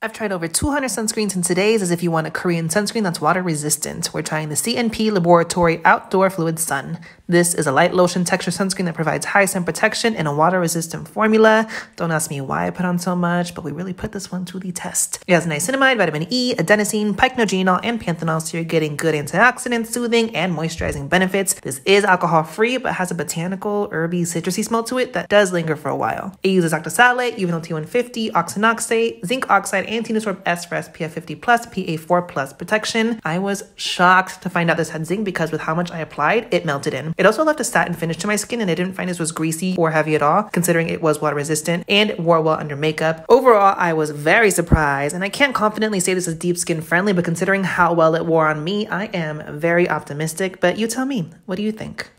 I've tried over 200 sunscreens and today's as if you want a Korean sunscreen that's water resistant. We're trying the CNP Laboratory Outdoor Fluid Sun. This is a light lotion texture sunscreen that provides high sun protection in a water resistant formula. Don't ask me why I put on so much, but we really put this one to the test. It has niacinamide, vitamin E, adenosine, pycnogenol, and panthenol, so you're getting good antioxidant, soothing, and moisturizing benefits. This is alcohol free, but has a botanical, herby, citrusy smell to it that does linger for a while. It uses octisalate, Uvinul T150, octinoxate, zinc oxide, Tinosorb S for SPF 50 plus, PA4 plus protection. I was shocked to find out this had zinc because with how much I applied, it melted in. It also left a satin finish to my skin and I didn't find this was greasy or heavy at all, considering it was water resistant and wore well under makeup. Overall, I was very surprised and I can't confidently say this is deep skin friendly, but considering how well it wore on me, I am very optimistic. But you tell me, what do you think?